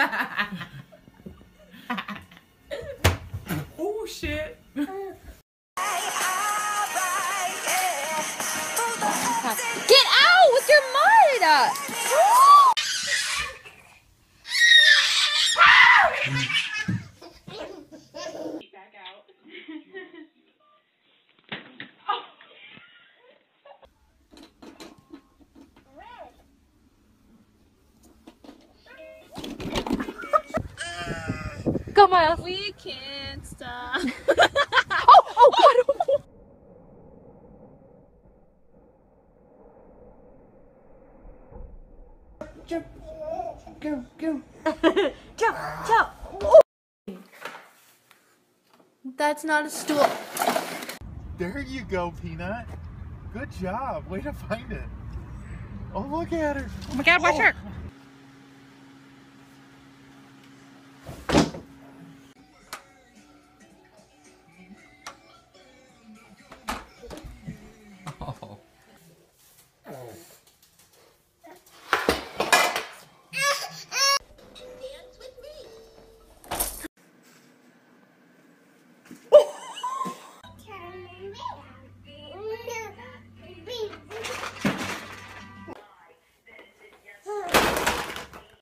oh shit. Get out with your mud! Back out. Go, Miles. we can't stop. Oh, oh, God. Jump. Go, go. Jump, jump. Oh. That's not a stool. There you go, Peanut. Good job. Way to find it. Oh, look at her. Oh my God, watch oh. her.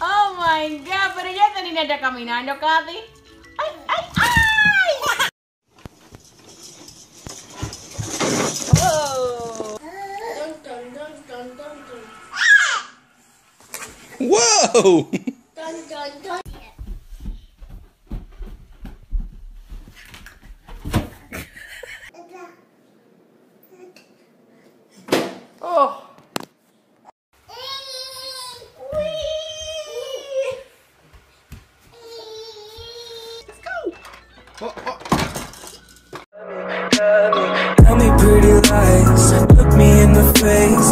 Oh my god, pero ya esta niña está caminando, Katy. ¡Ay, ay, ay! Oh. Whoa! Oh, oh. Tell me pretty lies, look me in the face.